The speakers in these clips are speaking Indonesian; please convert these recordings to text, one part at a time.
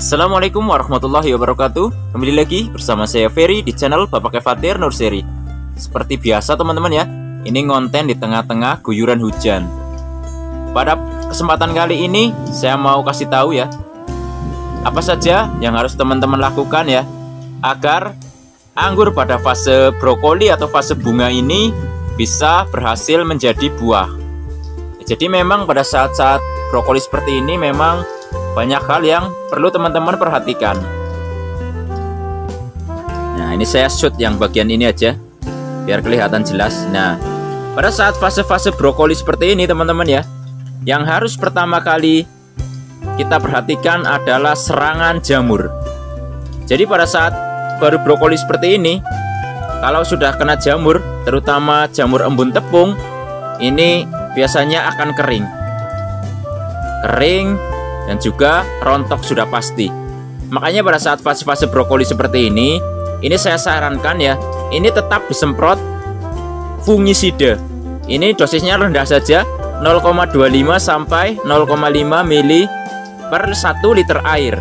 Assalamualaikum warahmatullahi wabarakatuh. Kembali lagi bersama saya Ferry di channel Bapak Kefatir Nurseri Seperti biasa teman-teman ya Ini konten di tengah-tengah guyuran hujan. Pada kesempatan kali ini saya mau kasih tahu ya Apa saja yang harus teman-teman lakukan ya Agar anggur pada fase brokoli atau fase bunga ini Bisa berhasil menjadi buah. Jadi memang pada saat-saat brokoli seperti ini memang banyak hal yang perlu teman-teman perhatikan. Nah, ini saya shoot yang bagian ini aja biar kelihatan jelas. Nah, pada saat fase-fase brokoli seperti ini teman-teman ya, yang harus pertama kali kita perhatikan adalah serangan jamur. Jadi pada saat baru brokoli seperti ini, kalau sudah kena jamur, terutama jamur embun tepung, ini biasanya akan kering. Kering dan juga rontok sudah pasti. Makanya pada saat fase-fase brokoli seperti ini, ini saya sarankan ya, ini tetap disemprot fungisida. Ini dosisnya rendah saja, 0,25 sampai 0,5 mili per 1 liter air.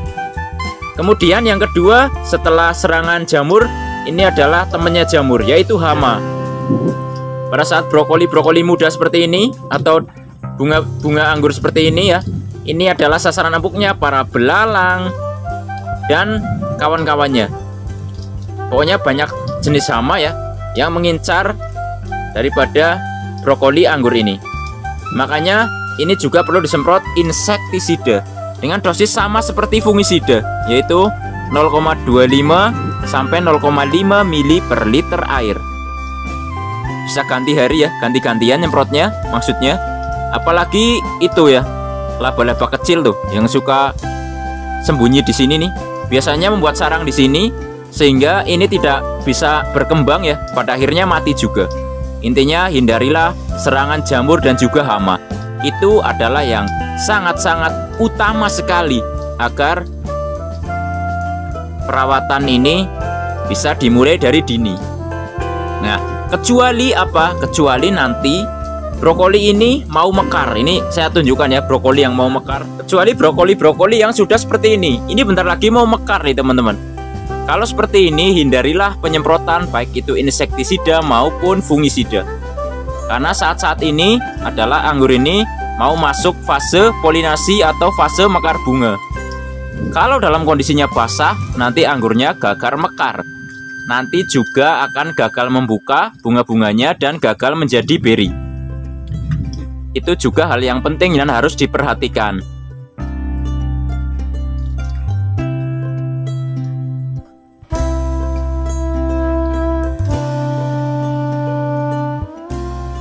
Kemudian yang kedua, setelah serangan jamur, ini adalah temannya jamur, yaitu hama. Pada saat brokoli-brokoli muda seperti ini atau bunga-bunga anggur seperti ini ya, ini adalah sasaran empuknya para belalang dan kawan-kawannya. Pokoknya banyak jenis hama ya yang mengincar daripada brokoli anggur ini. Makanya ini juga perlu disemprot insektisida dengan dosis sama seperti fungisida yaitu 0,25 sampai 0,5 mili per liter air. Bisa ganti hari ya, ganti-gantian nyemprotnya maksudnya. Apalagi itu ya, laba-laba kecil tuh yang suka sembunyi di sini nih. Biasanya membuat sarang di sini sehingga ini tidak bisa berkembang ya. Pada akhirnya mati juga. Intinya hindarilah serangan jamur dan juga hama. Itu adalah yang sangat-sangat utama sekali agar perawatan ini bisa dimulai dari dini. Nah, kecuali apa? Kecuali nanti brokoli ini mau mekar. Ini saya tunjukkan ya brokoli yang mau mekar. Kecuali brokoli-brokoli yang sudah seperti ini. Ini bentar lagi mau mekar nih teman-teman. Kalau seperti ini hindarilah penyemprotan baik itu insektisida maupun fungisida. Karena saat-saat ini adalah anggur ini mau masuk fase polinasi atau fase mekar bunga. Kalau dalam kondisinya basah nanti anggurnya gagal mekar. Nanti juga akan gagal membuka bunga-bunganya dan gagal menjadi beri itu juga hal yang penting dan harus diperhatikan.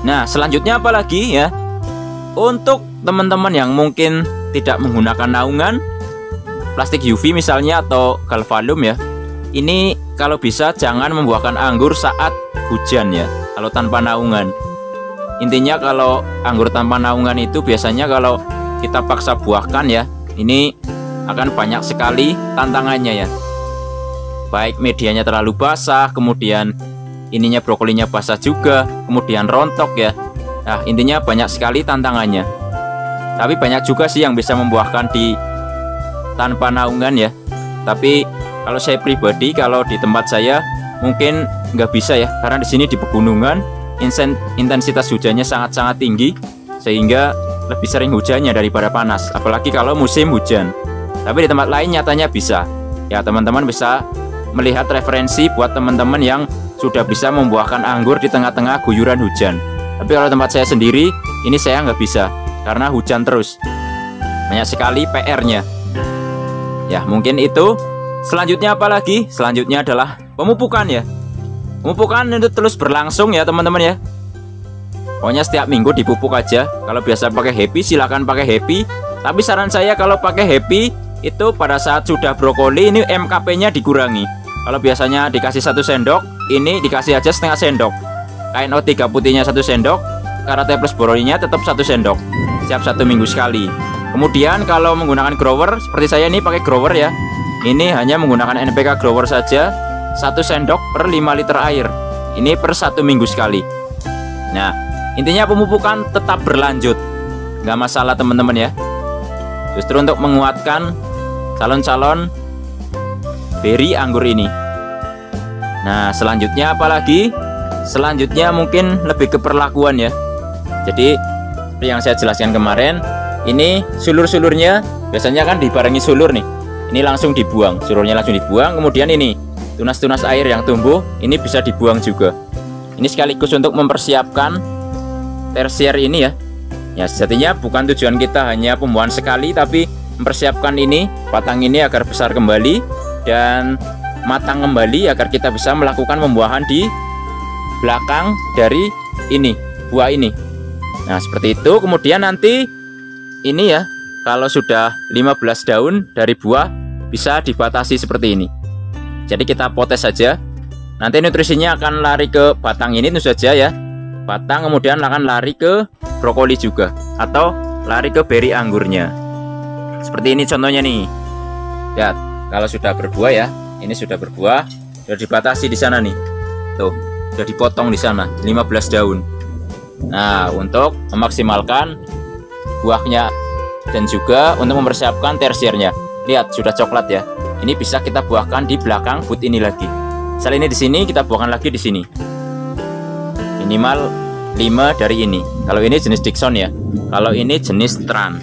Nah, selanjutnya apa lagi ya? Untuk teman-teman yang mungkin tidak menggunakan naungan, plastik UV misalnya atau galvanum ya. Ini kalau bisa jangan membuahkan anggur saat hujan ya, kalau tanpa naungan. Intinya kalau anggur tanpa naungan itu biasanya kalau kita paksa buahkan ya, ini akan banyak sekali tantangannya ya. Baik medianya terlalu basah, kemudian ininya brokolinya basah juga, kemudian rontok ya. Nah, intinya banyak sekali tantangannya. Tapi banyak juga sih yang bisa membuahkan di tanpa naungan ya. Tapi kalau saya pribadi kalau di tempat saya mungkin nggak bisa ya karena di sini di pegunungan intensitas hujannya sangat-sangat tinggi sehingga lebih sering hujannya daripada panas apalagi kalau musim hujan. Tapi di tempat lain nyatanya bisa. Ya teman-teman bisa melihat referensi buat teman-teman yang sudah bisa membuahkan anggur di tengah-tengah guyuran hujan. Tapi kalau tempat saya sendiri ini saya nggak bisa karena hujan terus. Banyak sekali PR-nya ya mungkin itu. Selanjutnya apa lagi? Selanjutnya adalah pemupukan ya Pemupukan itu terus berlangsung ya teman-teman ya. Pokoknya setiap minggu dipupuk aja. Kalau biasa pakai happy silahkan pakai happy. Tapi saran saya kalau pakai happy itu pada saat sudah brokoli ini MKP-nya dikurangi. Kalau biasanya dikasih satu sendok, ini dikasih aja setengah sendok. KNO3 putihnya satu sendok, Karate plus borolinya tetap satu sendok. Setiap satu minggu sekali. Kemudian kalau menggunakan grower seperti saya ini pakai grower ya. Ini hanya menggunakan NPK grower saja 1 sendok per 5 liter air. Ini per satu minggu sekali. Nah, intinya pemupukan tetap berlanjut. Nggak masalah teman-teman ya. Justru untuk menguatkan calon-calon beri anggur ini. Nah, selanjutnya apalagi? Selanjutnya mungkin lebih ke perlakuan ya. Jadi yang saya jelaskan kemarin, ini sulur-sulurnya biasanya kan dibarengi sulur nih. Ini langsung dibuang, sulurnya langsung dibuang. Kemudian ini tunas-tunas air yang tumbuh ini bisa dibuang juga. Ini sekaligus untuk mempersiapkan tersier ini ya. Ya, sejatinya bukan tujuan kita hanya pembuahan sekali tapi mempersiapkan ini batang ini agar besar kembali dan matang kembali agar kita bisa melakukan pembuahan di belakang dari ini buah ini nah seperti itu kemudian nanti ini ya kalau sudah 15 daun dari buah bisa dibatasi seperti ini. Jadi kita potes saja. Nanti nutrisinya akan lari ke batang ini itu saja ya. Batang kemudian akan lari ke brokoli juga atau lari ke beri anggurnya. Seperti ini contohnya nih. Lihat kalau sudah berbuah ya. Ini sudah berbuah sudah dibatasi di sana nih. Tuh sudah dipotong di sana 15 daun. Nah untuk memaksimalkan buahnya dan juga untuk mempersiapkan tersiernya lihat sudah coklat ya. Ini bisa kita buahkan di belakang but ini lagi. Sel ini di sini kita buahkan lagi di sini. Minimal 5 dari ini. Kalau ini jenis Dixon ya. Kalau ini jenis Tran.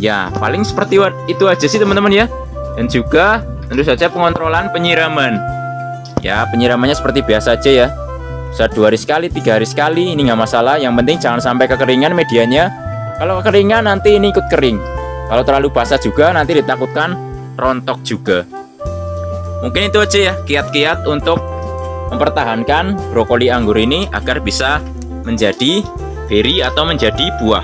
Ya paling seperti itu aja sih teman-teman ya. Dan juga tentu saja pengontrolan penyiraman. Ya penyiramannya seperti biasa aja ya. Bisa dua hari sekali tiga hari sekali ini nggak masalah. Yang penting jangan sampai kekeringan medianya kalau kekeringan nanti ini ikut kering kalau terlalu basah juga nanti ditakutkan rontok juga mungkin itu aja ya kiat-kiat untuk mempertahankan brokoli anggur ini agar bisa menjadi beri atau menjadi buah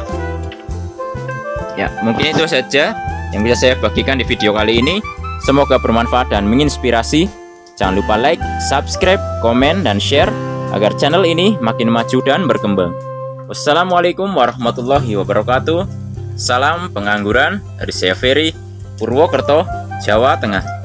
ya mungkin itu saja yang bisa saya bagikan di video kali ini. Semoga bermanfaat dan menginspirasi. Jangan lupa like, subscribe, komen, dan share agar channel ini makin maju dan berkembang. Wassalamualaikum warahmatullahi wabarakatuh. Salam pengangguran dari saya Purwokerto, Jawa Tengah.